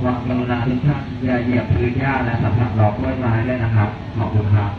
ความกรุณาทุกท่านอย่าเหยียบพื้นหญ้าและสัมผัสดอกกล้วยไม้ด้วยนะครับ ขอบคุณครับ